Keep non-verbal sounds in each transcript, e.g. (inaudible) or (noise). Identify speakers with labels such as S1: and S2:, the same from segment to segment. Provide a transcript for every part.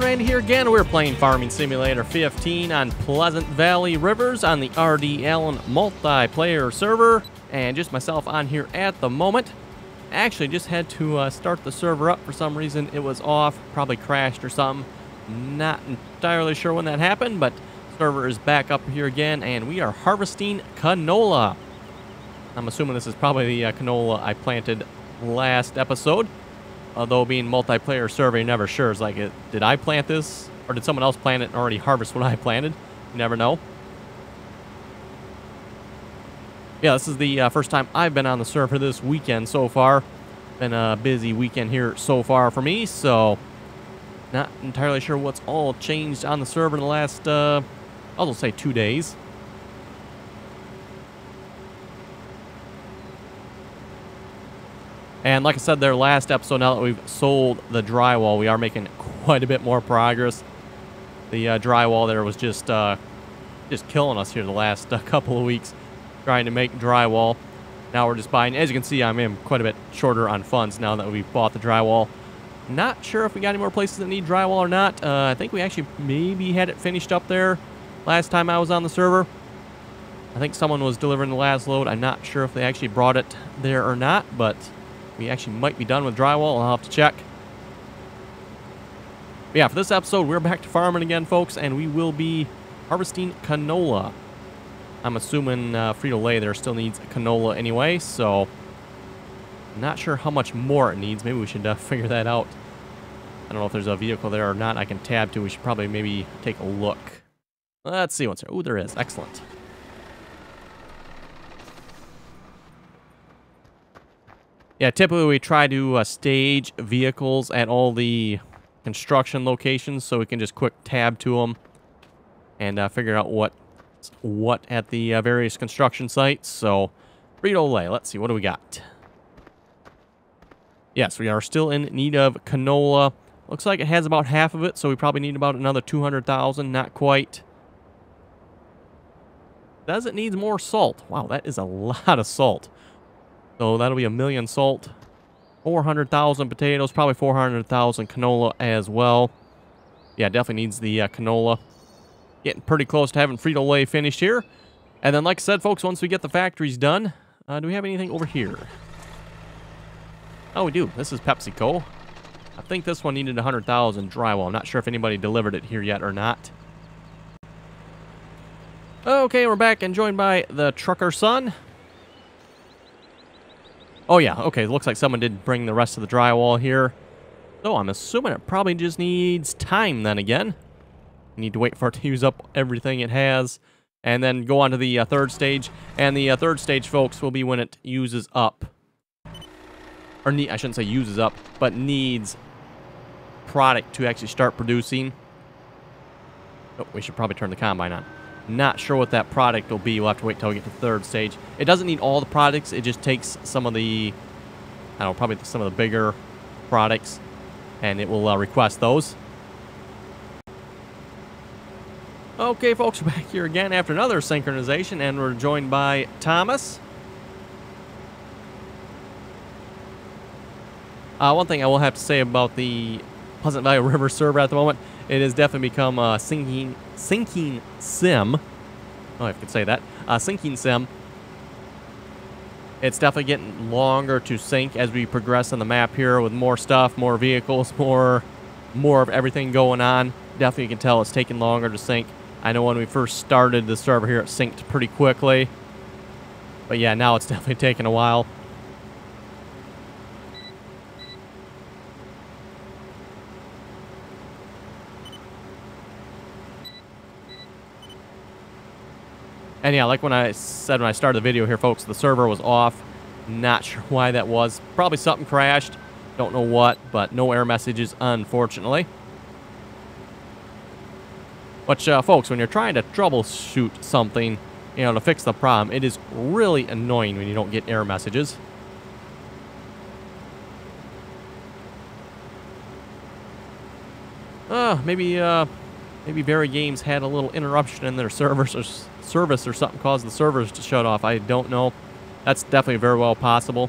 S1: Randy here again. We're playing Farming Simulator 15 on Pleasant Valley Rivers on the RD Allen multiplayer server. And just myself on here at the moment. Actually, just had to uh, start the server up for some reason. It was off, probably crashed or something. Not entirely sure when that happened, but server is back up here again, and we are harvesting canola. I'm assuming this is probably the uh, canola I planted last episode. Although being multiplayer server, you're never sure. It's like, it, did I plant this? Or did someone else plant it and already harvest what I planted? You never know. Yeah, this is the uh, first time I've been on the server this weekend so far. Been a busy weekend here so far for me, so not entirely sure what's all changed on the server in the last, uh, I'll just say two days. And like I said their last episode, now that we've sold the drywall, we are making quite a bit more progress. The uh, drywall there was just uh, just killing us here the last uh, (laughs) couple of weeks trying to make drywall. Now we're just buying. As you can see, I'm in quite a bit shorter on funds now that we've bought the drywall. Not sure if we got any more places that need drywall or not. Uh, I think we actually maybe had it finished up there last time I was on the server. I think someone was delivering the last load. I'm not sure if they actually brought it there or not, but we actually might be done with drywall. I'll have to check. But yeah, for this episode, we're back to farming again, folks, and we will be harvesting canola. I'm assuming uh, Frito-Lay there still needs canola anyway, so not sure how much more it needs. Maybe we should uh, (laughs) figure that out. I don't know if there's a vehicle there or not I can tab to. We should probably maybe take a look. Let's see what's there. Oh, there is. Excellent. Yeah, typically we try to uh, stage vehicles at all the construction locations so we can just quick tab to them and uh, figure out what what at the uh, various construction sites. So, Frito-Lay, let's see, what do we got? Yes, we are still in need of canola. Looks like it has about half of it, so we probably need about another 200,000, not quite. Does it need more salt? Wow, that is a (laughs) lot of salt. So that'll be a million salt. 400,000 potatoes, probably 400,000 canola as well. Yeah, definitely needs the uh, canola. Getting pretty close to having Frito-Lay finished here. And then, like I said, folks, once we get the factories done, uh, do we have anything over here? Oh, we do. This is PepsiCo. I think this one needed 100,000 drywall. I'm not sure if anybody delivered it here yet or not. Okay, we're back and joined by the trucker son. Oh, yeah. Okay, looks like someone did bring the rest of the drywall here. So I'm assuming it probably just needs time then again. need to wait for it to use up everything it has. And then go on to the uh, third stage. And the uh, third stage, folks, will be when it uses up. Or I shouldn't say uses up, but needs product to actually start producing. Oh, we should probably turn the combine on. Not sure what that product will be. We'll have to wait till we get to third stage. It doesn't need all the products. It just takes some of the, I don't know, probably some of the bigger products, and it will uh, request those. Okay, folks, (laughs) we're back here again after another synchronization, and we're joined by Thomas. Uh, one thing I will have to say about the Pleasant Valley (laughs) River server at the moment, it has definitely become a sinking, sinking sim. Oh, I could say that. A sinking sim. It's definitely getting longer to sink as we progress on the map here with more stuff, more vehicles, (laughs) more, more of everything going on. Definitely you can tell it's taking longer to sink. I know when we first started the server here, it synced pretty quickly. But yeah, now it's (laughs) definitely taking a while. And yeah, like when I said when I started the video here, folks, the server was off. Not (laughs) sure why that was. Probably something crashed. Don't know what, but no error messages, unfortunately. But, uh, folks, when you're trying to troubleshoot something, you know, to fix the problem, it is really annoying when you don't get error messages. Uh, maybe, uh, maybe VeryGames had a little interruption in their servers or service or something caused the servers to shut off. I don't know. That's definitely very well possible.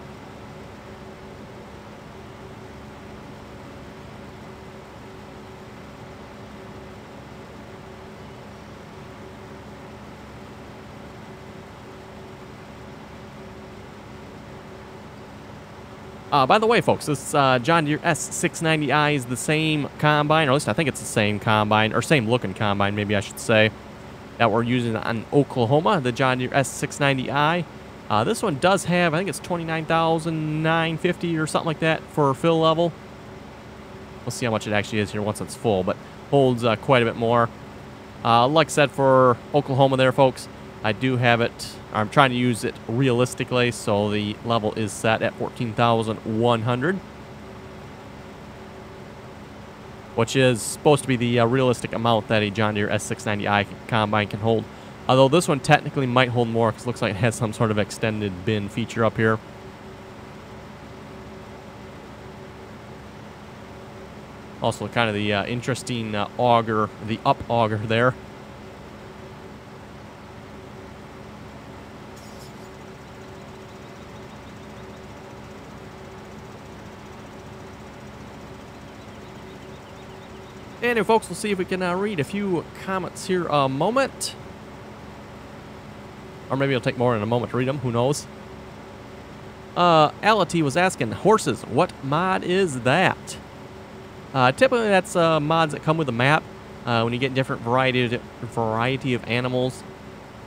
S1: Uh, by the way, folks, this uh, John Deere S690i is the same combine, or at least I think it's the same combine, or same looking combine, maybe I should say, that we're using on Oklahoma, the John Deere S690i. Uh, this one does have, I think it's 29,950 or something like that for fill level. We'll see how much it actually is here once it's full, but holds uh, quite a bit more. Uh, like I said, for Oklahoma there, folks, I do have it, I'm trying to use it realistically, so the level is set at 14,100. Which is supposed to be the uh, realistic amount that a John Deere S690i combine can hold. Although this one technically might hold more because it looks like it has some sort of extended bin feature up here. Also kind of the uh, interesting uh, auger, the up auger there. And folks, we'll see if we can uh, read a few comments here a moment. Or maybe it'll take more than a moment to read them. Who knows? Uh, Ality was asking, horses, what mod is that? Uh, typically, that's uh, mods that come with a map uh, when you get different variety of, variety of animals.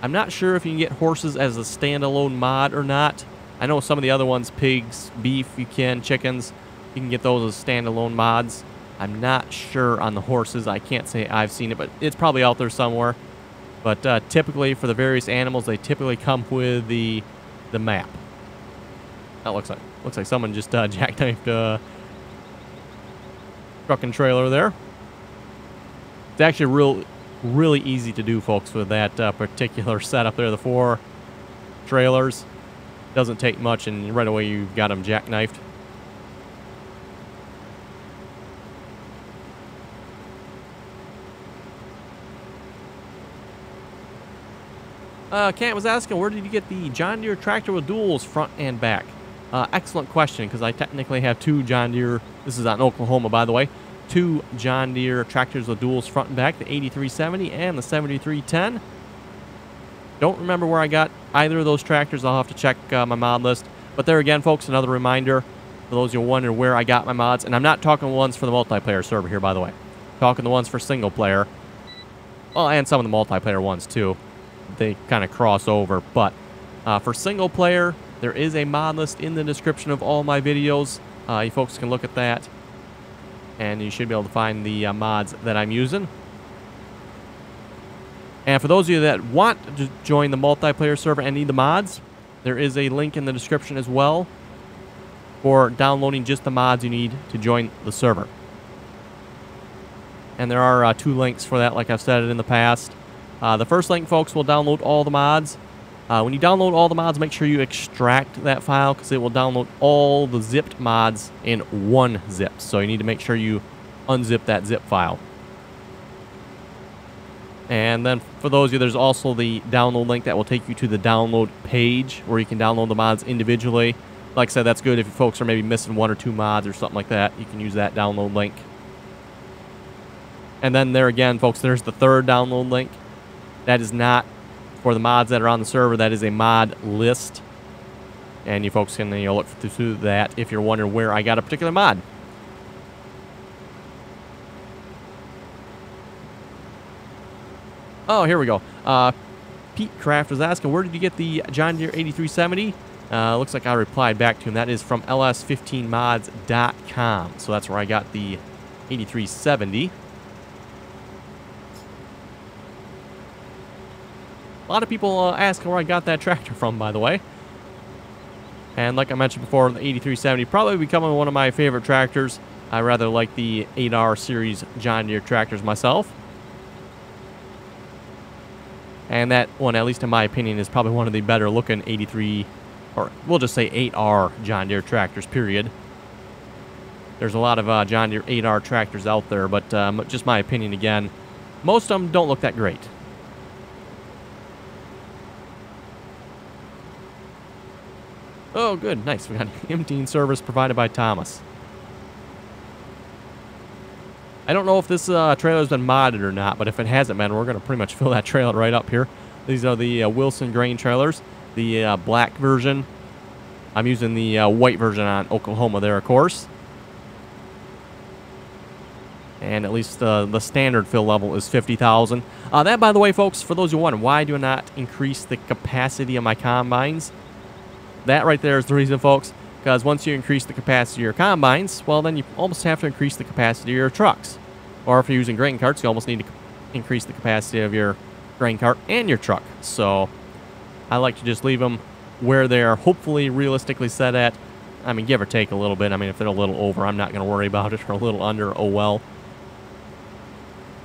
S1: I'm not sure if you can get horses as a standalone mod or not. I know some of the other ones, pigs, beef, you can, chickens, you can get those as standalone mods. I'm not sure on the horses. I can't say I've seen it, but it's probably out there somewhere. But uh, typically, for the various animals, they typically come with the the map. That looks like looks like someone just uh, (laughs) jackknifed a uh, truck and trailer there. It's actually real, really easy to do, folks, with that uh, particular (laughs) setup there. The four trailers doesn't take much, and right away you've got them jackknifed. Uh, Kent was asking, where did you get the John Deere tractor with duals front and back? Uh, excellent question, because I technically have two John Deere, this is out in Oklahoma, by the way, two John Deere tractors with duals front and back, the 8370 and the 7310. Don't remember where I got either of those tractors. I'll have to check uh, my mod list. But there again, folks, another reminder for those who wonder where I got my mods. And I'm not talking ones for the multiplayer server here, by the way. talking the ones for single player. Well, and some of the multiplayer ones, too they kind of cross over. But uh, for single player, there is a mod list in the description of all my videos. Uh, you folks can look at that, and you should be able to find the uh, mods that I'm using. And for those of you that want to join the multiplayer server and need the mods, there is a link in the description as well for downloading just the mods you need to join the server. And there are uh, two links for that, like I've said it in the past. Uh, the first link, folks, will download all the mods. Uh, when you download all the mods, make sure you extract that file because it will download all the zipped mods in one zip. So you need to make sure you unzip that zip file. And then for those of you, there's also the download link that will take you to the download page where you can download the mods individually. Like I said, that's good if folks are maybe missing one or two mods or something like that. You can use that download link. And then there again, folks, there's the third download link. That is not for the mods that are on the server. That is a mod list. And you folks can you know, look through that if you're wondering where I got a particular mod. Oh, here we go. Uh, Pete Craft was asking, where did you get the John Deere 8370? Uh, looks like I replied back to him. That is from ls15mods.com. So that's where I got the 8370. A lot of people uh, ask where I got that tractor from, by the way. And like I mentioned before, the 8370 probably becoming one of my favorite tractors. I rather like the 8R series John Deere tractors myself. And that one, at least in my opinion, is probably one of the better looking 83, or we'll just say 8R John Deere tractors, period. There's a lot of uh, John Deere 8R tractors out there, but um, just my opinion again, most of them don't look that great. Oh, good. Nice. We got emptying service provided by Thomas. I don't know if this uh, trailer's been modded or not, but if it hasn't been, we're going to pretty much (laughs) fill that trailer right up here. These are the uh, Wilson grain trailers, the uh, black version. I'm using the uh, white version on Oklahoma there, of course. And at least uh, the standard fill level is 50,000. Uh, that, by the way, folks, for those who wonder, why do I not increase the capacity of my combines? That right there is the reason, folks. Because once you increase the capacity of your combines, well, then you almost have to increase the capacity of your trucks. Or if you're using grain carts, you almost need to increase the capacity of your grain cart and your truck. So I like to just leave them where they're hopefully realistically set at. I mean, give or take a little bit. I mean, if they're a little over, I'm not going to worry (laughs) about it, or a little under, oh well.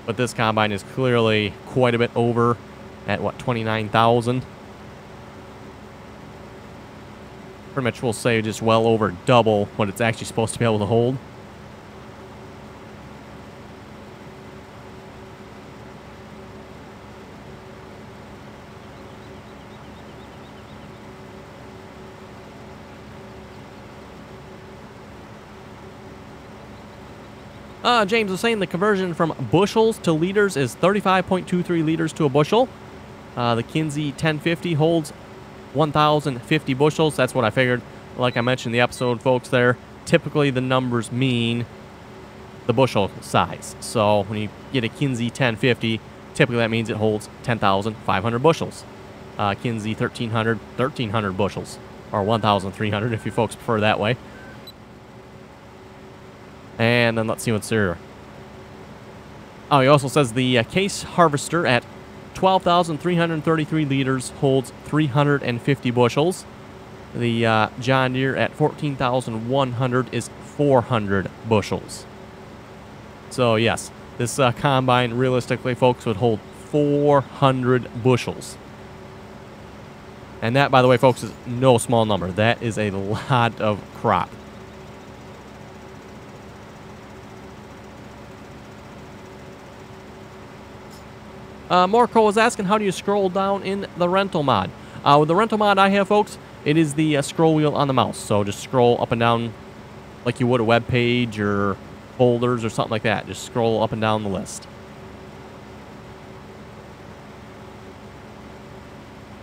S1: But this combine is clearly quite a bit over at, what, 29,000? Pretty much we'll say just well over double what it's actually supposed to be able to hold. Uh, James was saying the conversion from bushels to liters is 35.23 liters to a bushel. Uh, the Kinze 1050 holds 1,050 bushels. That's what I figured. Like I mentioned in the episode, folks, there, typically the numbers mean the bushel size. So when you get a Kinze 1050, typically that means it holds 10,500 bushels. Uh, Kinze 1300, 1,300 bushels, or 1,300 if you folks prefer that way. And then let's see what's there. Oh, he also says the uh, case harvester at 12,333 liters holds 350 bushels. The uh, John Deere at 14,100 is 400 bushels. So yes, this uh, combine realistically, folks, would hold 400 bushels. And that, by the way, folks, is no small number. That is a lot of crop. Uh, Marco was asking, how do you scroll down in the rental mod? Uh, with the rental mod I have, folks, it is the uh, scroll wheel on the mouse. So just scroll up and down like you would a web page or folders or something like that. Just scroll up and down the list.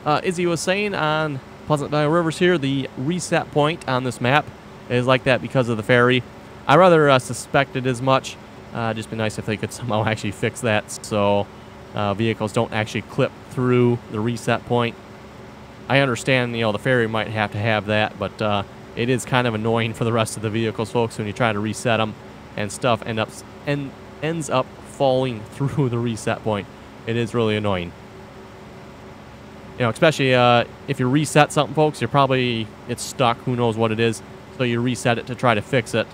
S1: Uh, Izzy was saying on Pleasant Valley Rivers here, the reset point on this map is like that because of the ferry. I rather uh, suspected as much. Uh, just be nice if they could somehow (laughs) actually fix that. So uh, vehicles don't actually clip through the reset point. I understand, you know, the ferry might have to have that, but uh, it is kind of annoying for the rest of the vehicles, folks, when you try to reset them and stuff end up and ends up falling (laughs) through the reset point. It is really annoying. You know, especially uh, if you reset something, folks, you're probably, it's stuck, who knows what it is. So you reset it to try to fix it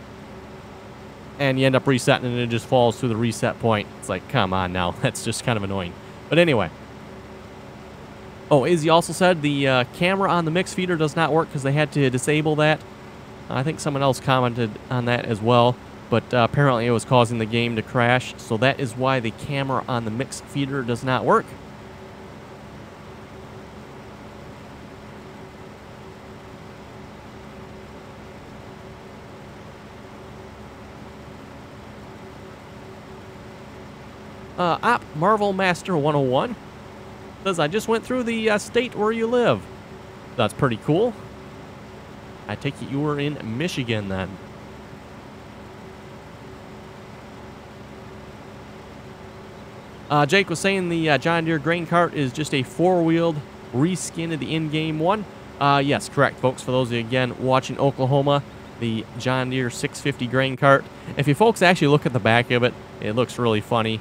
S1: and you end up resetting and it just falls through the reset point. It's like, come on now. (laughs) That's just kind of annoying. But anyway. Oh, Izzy also said the uh, camera on the mix feeder does not work because they had to disable that. I think someone else commented on that as well. But uh, apparently it was causing the game to crash. So that is why the camera on the mix feeder does not work. Uh, Op Marvel Master 101 says, I just went through the uh, state where you live. That's pretty cool. I take it you were in Michigan then. Uh, Jake was saying the uh, John Deere grain cart is just a four-wheeled reskin of the in-game one. Uh, yes, correct, folks. For those of you, again, watching Oklahoma, the John Deere 650 grain cart. If you folks actually look at the back of it, it looks really funny.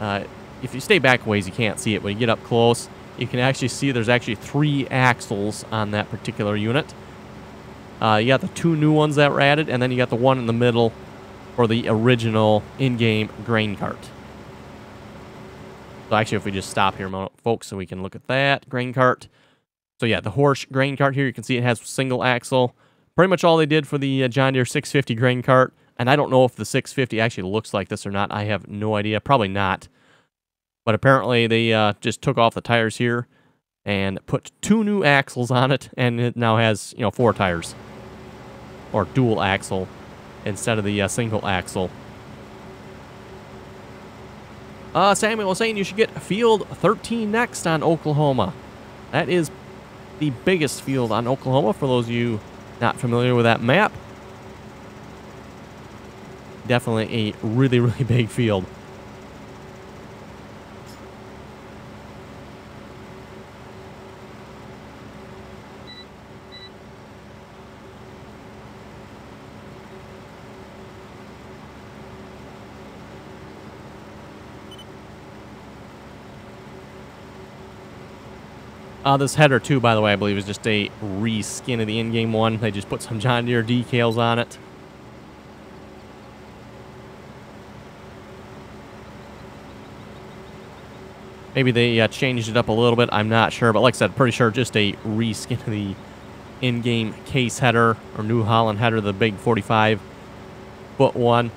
S1: Uh, if you stay back ways, you can't see it. When you get up close, you can actually see there's actually three axles on that particular unit. Uh, you got the two new ones that were added, and then you got the one in the middle for the original in-game grain cart. So actually, if we just stop here folks, so we can look at that grain cart. So yeah, the horse grain cart here, you can see it has single axle. Pretty much all they did for the uh, John Deere 650 grain cart and I don't know if the 650 actually looks like this or not. I have no idea. Probably not. But apparently they uh, just took off the tires here and put two new axles on it, and it now has you know four tires or dual axle instead of the uh, single axle. Uh, Samuel was saying you should get Field 13 next on Oklahoma. That is the biggest field on Oklahoma for those of you not familiar with that map. Definitely a really, (laughs) really big field. Uh, this header, too, by the way, I believe is just a reskin of the in-game one. They just put some John Deere decals on it. Maybe they uh, changed it up a little bit. I'm not sure. But like I said, pretty sure just a reskin of the in-game case header or New Holland header, the big 45 foot one.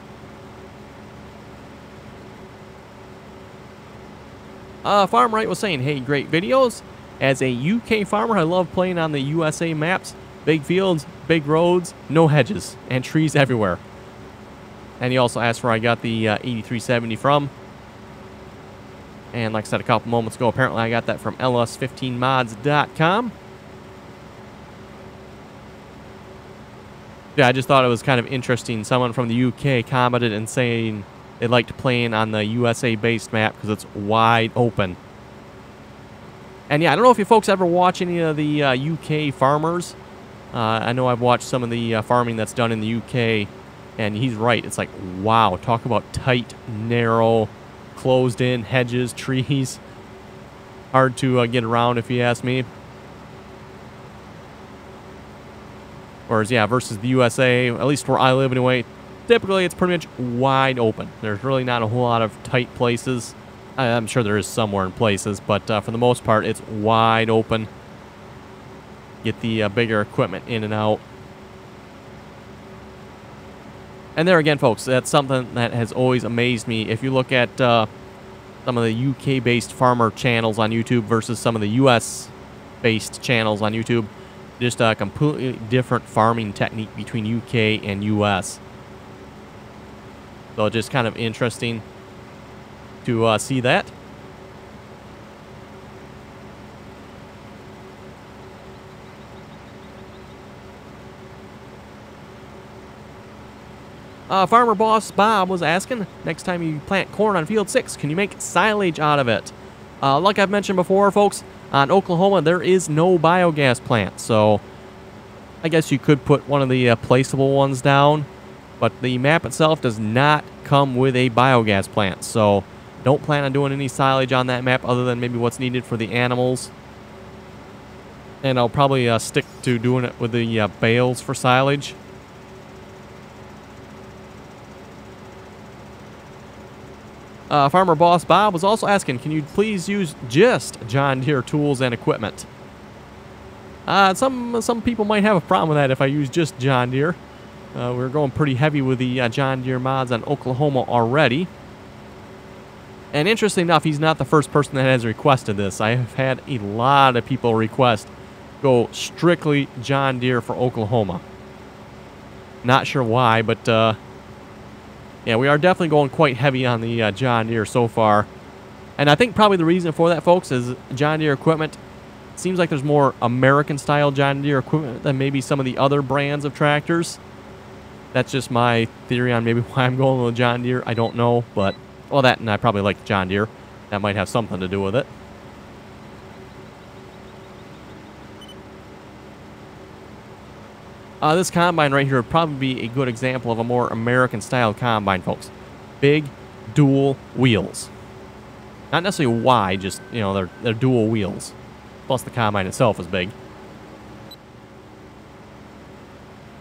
S1: Uh, Farm Right was saying, hey, great videos. As a UK farmer, I love playing on the USA maps. Big fields, big roads, no hedges, and trees everywhere. And he also asked where I got the uh, 8370 from. And like I said a couple moments ago, apparently I got that from ls15mods.com. Yeah, I just thought it was kind of interesting. Someone from the UK commented and saying they liked playing on the USA-based map because it's wide open. And yeah, I don't know if you folks ever watch any of the uh, UK farmers. Uh, I know I've watched some of the uh, farming that's done in the UK, and he's right. It's like, wow, talk about tight, narrow, closed in hedges, trees. Hard to uh, get around if you ask me. Whereas, yeah, versus the USA, at least where I live anyway, typically it's pretty much wide open. There's really not a whole lot of tight places. I'm sure there is somewhere in places, but uh, for the most part, it's wide open. Get the uh, bigger equipment in and out. And there again, folks, that's something that has always amazed me. If you look at uh, some of the UK-based farmer channels on YouTube versus some of the US-based channels on YouTube, just a completely different farming technique between UK and US. So just kind of interesting to uh, see that. Uh, Farmer Boss Bob was asking, next time you plant corn on field 6, can you make silage out of it? Uh, like I've mentioned before, folks, on Oklahoma, there is no biogas plant, so I guess you could put one of the uh, placeable ones down, but the map itself does not come with a biogas plant, so don't plan on doing any silage on that map other than maybe what's needed for the animals. And I'll probably uh, stick to doing it with the uh, bales for silage. Uh, Farmer Boss Bob was also asking, can you please use just John Deere tools and equipment? Uh, some some people might have a problem with that if I use just John Deere. Uh, we're going pretty heavy with the uh, John Deere mods on Oklahoma already. And interesting enough, he's not the first person that has requested this. I have had a lot of people request go strictly John Deere for Oklahoma. Not sure why, but uh, yeah, we are definitely going quite heavy on the uh, John Deere so far. And I think probably the reason for that, folks, is John Deere equipment seems like there's more American-style John Deere equipment than maybe some of the other brands of tractors. That's just my theory on maybe (laughs) why I'm going with John Deere. I don't know, but well, that and I probably like John Deere. That might have something to do with it. Uh, this combine right here would probably be a good example of a more American-style combine, folks. Big, dual wheels. Not necessarily wide, just, you know, they're, they're dual wheels. Plus the combine itself is big.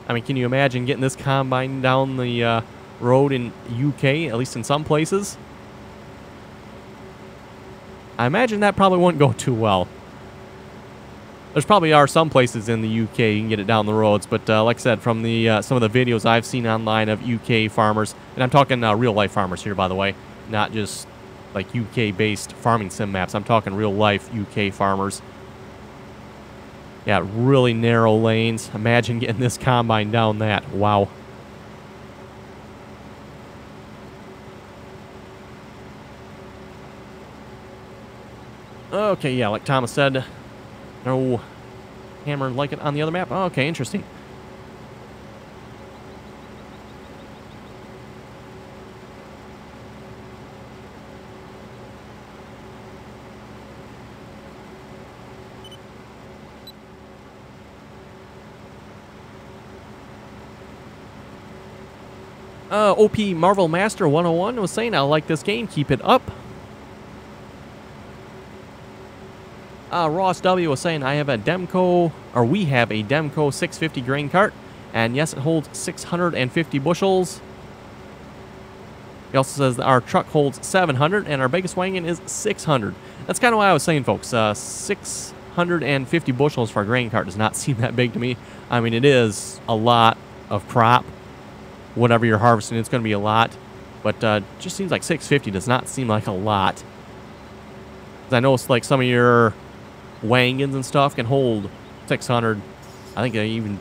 S1: I mean, can you imagine getting this combine down the uh, road in UK, at least in some places. I imagine that probably wouldn't go too well. There's probably are some places in the UK you can get it down the roads, but uh, like I said, from the uh, some of the videos I've seen online of UK farmers, and I'm talking uh, real life farmers here, by the way, not just like UK-based farming sim maps. I'm talking real life UK farmers. Yeah, really narrow lanes. Imagine (laughs) getting this combine down that. Wow. Okay, yeah, like Thomas said, no hammer like it on the other map. Oh, okay, interesting. Uh, OP Marvel Master 101 was saying, I like this game, keep it up. Uh, Ross W was saying, I have a Demco, or we have a Demco 650 grain cart, and yes, it holds 650 bushels. He also says our truck holds 700, and our biggest wagon is 600. That's kind of why I was saying, folks, uh, 650 bushels for a grain cart does not (laughs) seem that big to me. I mean, it is a lot of crop. Whatever you're harvesting, it's going to be a lot. But uh, just seems like 650 does not seem like a lot. I know it's like some of your wagons and stuff can hold 600. I think they even,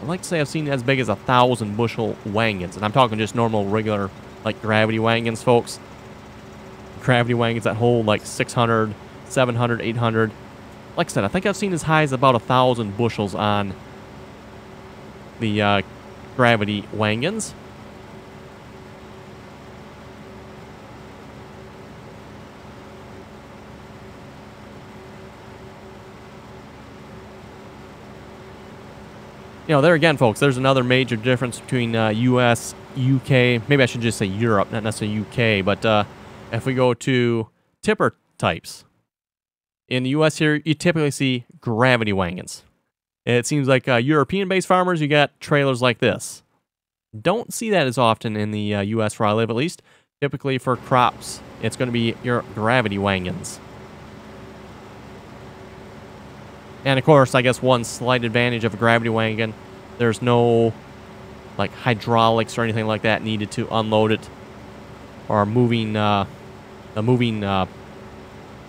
S1: I'd like to say I've seen as big as a thousand bushel wagons. And I'm talking just normal, regular, like gravity wagons, folks. Gravity wagons that hold like 600, 700, 800. Like I said, I think I've seen as high as about a thousand bushels on the uh, gravity wagons. You know, there again, folks, there's another major difference between uh, U.S., U.K., maybe I should just say Europe, not necessarily U.K., but uh, if we go to tipper types, in the U.S. here, you typically see gravity wagons. It seems like uh, European-based farmers, you got trailers like this. Don't see that as often in the uh, U.S. where I live, at least. Typically for crops, it's going to be your gravity wagons. And of course, I guess one slight advantage of a gravity wagon, there's no like hydraulics or anything like that needed to unload it or moving uh, the moving uh,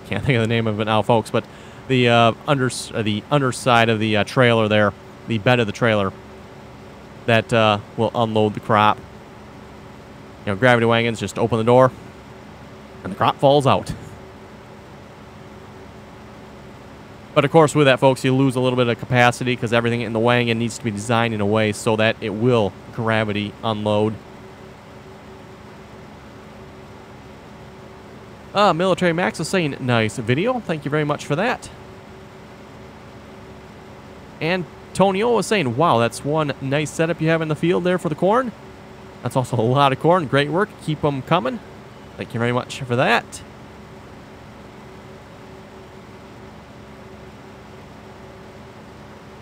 S1: can't think of the name of it now, folks, but the uh, under uh, the underside of the uh, trailer there, the bed of the trailer that uh, will unload the crop. You know, gravity wagons just open the door and the crop falls out. (laughs) But of course, with that, folks, you lose a little bit of capacity because everything in the wagon needs to be designed in a way so that it will gravity unload. Uh, Military Max is saying, nice video. Thank you very much for that. And Tonio was saying, wow, that's one nice setup you have in the field there for the corn. That's also a lot of corn. Great work. Keep them coming. Thank you very much for that.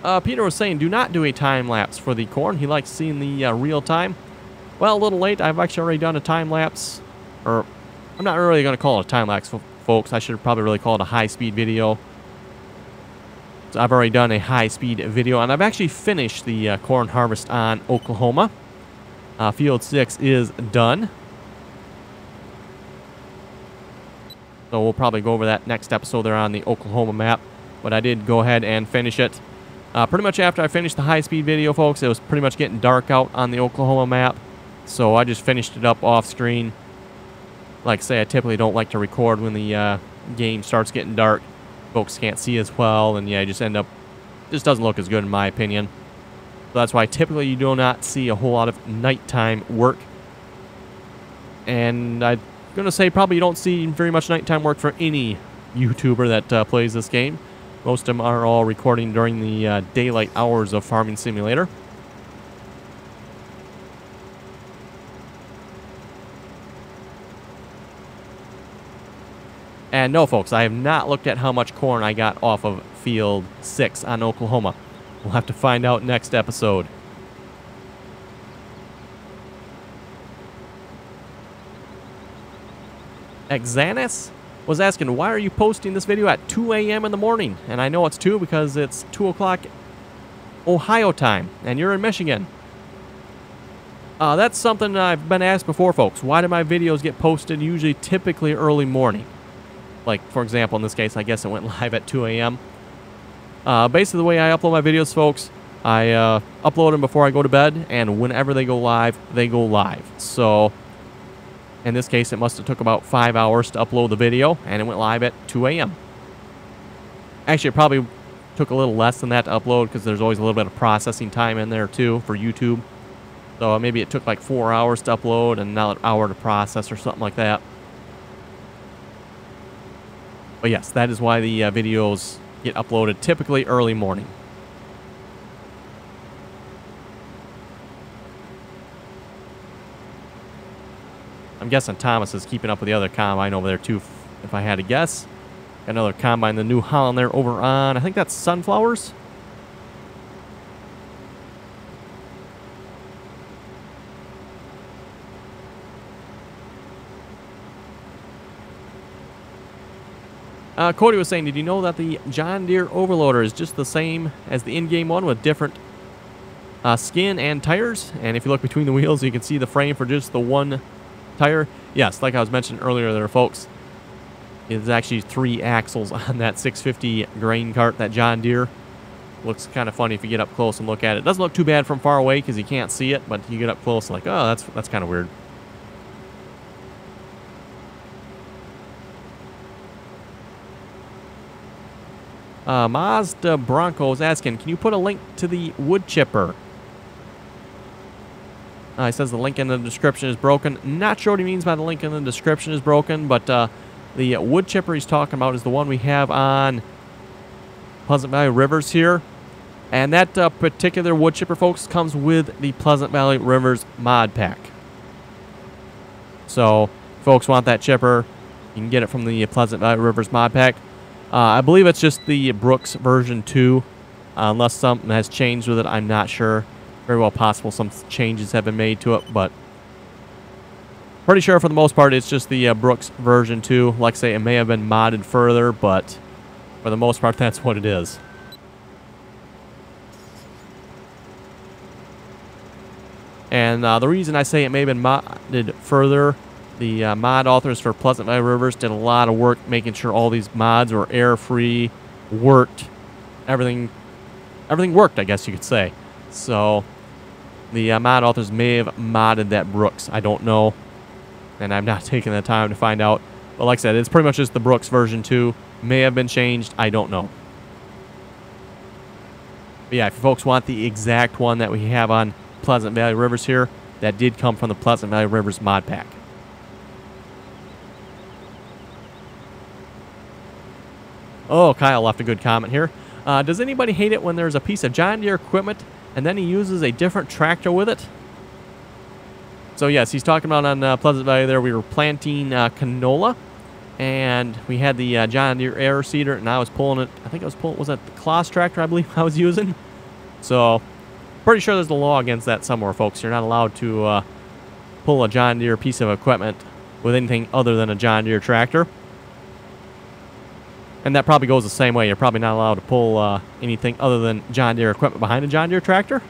S1: Uh, Peter was saying, do not do a time lapse for the corn. He likes seeing the uh, real time. Well, a little late. I've actually already done a time lapse. Or, I'm not really going to call it a time lapse, folks. I should probably really call it a high speed video. So I've already done a high speed video, and I've actually finished the uh, corn harvest on Oklahoma. Uh, field 6 is done. So we'll probably go over that next episode there on the Oklahoma map. But I did go ahead and finish it. Uh, pretty much after I finished the high-speed video, folks, it was pretty much getting dark out on the Oklahoma map. So I just finished it up off screen. Like I say, I typically don't like to record when the uh, game starts getting dark. Folks can't see as well, and yeah, you just end up... Just doesn't look as good in my opinion. So that's why typically you do not see a whole lot of nighttime work. And I'm going to say probably you don't see very much nighttime work for any YouTuber that uh, plays this game. Most of them are all recording during the uh, daylight hours of Farming Simulator. And no, folks, I have not looked at how much corn I got off of Field 6 on Oklahoma. We'll have to find out next episode. Exanis? Was asking, why are you posting this video at 2 a.m. in the morning? And I know it's 2 because it's 2 o'clock Ohio time, and you're in Michigan. Uh, that's something I've been asked before, folks. Why do my videos get posted usually typically early morning? Like, for example, in this case, I guess it went (laughs) live at 2 a.m. Uh, basically, the way I upload my videos, folks, I uh, upload them before I go to bed, and whenever they go live, they go live. So in this case, it must have took about five hours to upload the video, and it went live at 2 a.m. Actually, it probably took a little less than that to upload because there's always a little bit of processing time in there too for YouTube. So maybe it took like four hours to upload and now an hour to process or something like that. But yes, that is why the uh, videos get uploaded typically early morning. I'm guessing Thomas is keeping up with the other combine over there too, if I had to guess. Got another combine, the New Holland there over on, I think that's sunflowers. Uh, Cody was saying, did you know that the John Deere Overloader is just the same as the in-game one with different uh, skin and tires? And if you look between the wheels, you can see the frame for just the one tire. Yes, like I was mentioning earlier there, folks, it's actually three axles (laughs) on that 650 grain cart, that John Deere. Looks kind of funny if you get up close and look at it. Doesn't look too bad from far away because you can't see it, but you get up close like, oh, that's, that's kind of weird. Uh, Mazda Bronco is asking, can you put a link to the wood chipper? Uh, he says the link in the description is broken. Not sure what he means by the link in the description is broken, but uh, the wood chipper he's talking about is the one we have on Pleasant Valley Rivers here. And that uh, particular wood chipper, folks, comes with the Pleasant Valley Rivers mod pack. So, folks want that chipper, you can get it from the Pleasant Valley Rivers mod pack. Uh, I believe it's just the Bruks version 2. Uh, unless something has changed with it, I'm not sure. Very well possible some changes have been made to it, but pretty sure for the most part it's just the uh, Bruks version 2. Like I say, it may have been modded further, but for the most part, (laughs) that's what it is. And uh, the reason I say it may have been modded further the uh, mod authors for Pleasant Valley Rivers did a lot of work making sure all these mods were error-free, worked, everything, everything worked, I guess you could say. So the uh, mod authors may have modded that Bruks. I don't know, and I'm not (laughs) taking the time to find out. But like I said, it's pretty much just the Bruks version 2. May have been changed. I don't know. But yeah, if folks want the exact one that we have on Pleasant Valley Rivers here, that did come from the Pleasant Valley Rivers mod pack. Oh, Kyle left a good comment here. Uh, does anybody hate it when there's a piece of John Deere equipment and then he uses a different tractor with it? So yes, he's talking about on uh, Pleasant Valley there, we were planting uh, canola and we had the uh, John Deere air seeder and I was pulling it, I think I was pulling, was that the Claas tractor I believe (laughs) I was using? So, pretty sure there's a law against that somewhere, folks. You're not allowed to uh, pull a John Deere piece of equipment with anything other than a John Deere tractor. And that probably goes the same way. You're probably not allowed to pull uh, anything other than John Deere equipment behind a John Deere tractor.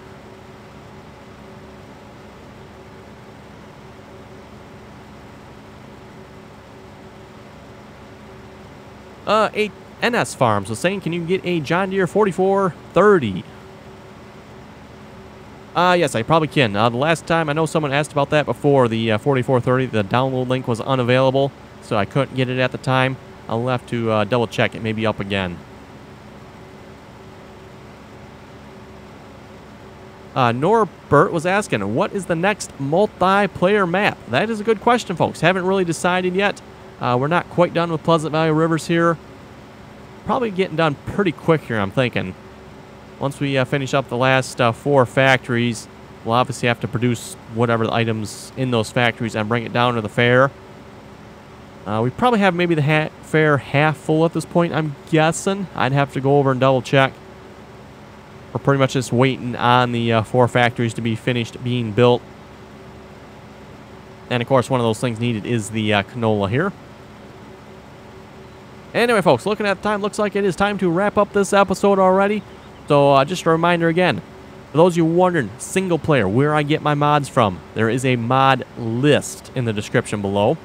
S1: Uh, a NS Farms was saying, can you get a John Deere 4430? Uh, yes, I probably can. Uh, the last time, I know someone asked about that before, the uh, 4430, the download link was unavailable, so I couldn't get it at the time. I'll have to uh, double check it. Maybe up again. Uh, Norbert was asking, what is the next multiplayer map? That is a good question, folks. Haven't really decided yet. Uh, we're not quite done with Pleasant Valley Rivers here. Probably getting done pretty quick here, I'm thinking. Once we uh, finish up the last uh, four factories, we'll obviously have to produce whatever the items in those factories and bring it down to the fair. Uh, we probably have maybe the fair half full at this point, I'm guessing. I'd have to go over and double check. We're pretty much just waiting on the uh, four factories to be finished being built. And of course, one of those things needed is the uh, canola here. Anyway, folks, looking at the time, looks like it is time to wrap up this episode already. So uh, just a reminder again, for those of you wondering, single player, where I get my mods from, there is a mod list in the description below.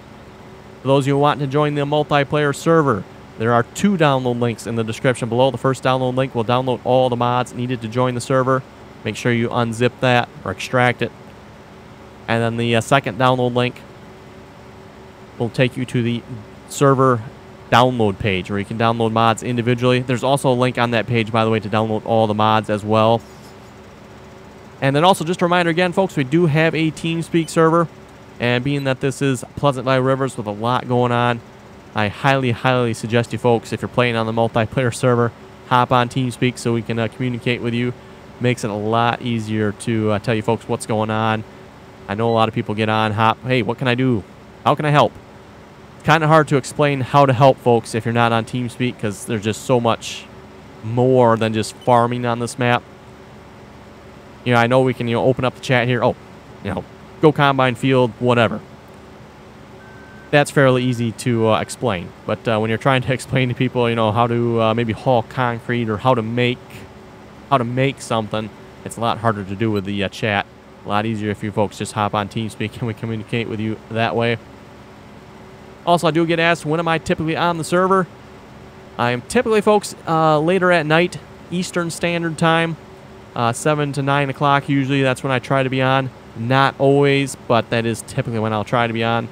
S1: For those of you wanting to join the multiplayer server, there are two download links in the description below. The first download link will download all the mods needed to join the server. Make sure you unzip that or extract it. And then the uh, second download link will take you to the server download page where you can download mods individually. There's also a link on that page, by the way, to download all the mods as well. And then also, just a reminder again, folks, we do have a TeamSpeak server. And being that this is Pleasant Valley Rivers with a lot going on, I highly, highly suggest you folks, if you're playing on the multiplayer server, hop on TeamSpeak so we can uh, communicate with you. Makes it a lot easier to uh, tell you folks what's going on. I know a lot of people get on, hop, hey, what can I do? How can I help? Kind of hard to explain how to help folks if you're not on TeamSpeak because there's just so much more than just farming on this map. You know, I know we can, you know, open up the chat here. Oh, you know, go combine field, whatever. That's fairly easy to uh, explain. But uh, when you're trying to (laughs) explain to people, you know, how to uh, maybe haul concrete or how to make how to make something, it's a lot harder to do with the uh, chat. A lot easier if you folks just hop on TeamSpeak (laughs) and we communicate with you that way. Also, I do get asked, when am I typically on the server? I am typically, folks, uh, later at night, Eastern Standard Time, uh, 7 to 9 o'clock usually. That's when I try to be on. Not always, but that is typically when I'll try to be on.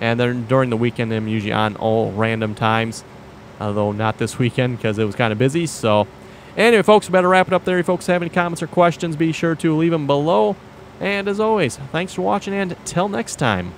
S1: And then during the weekend, I'm usually on all random times. Although not this weekend because it was kind of busy. So, anyway, folks, we better wrap it up there. If folks have any comments or questions, be sure to leave them below. And as always, thanks for watching and till next time.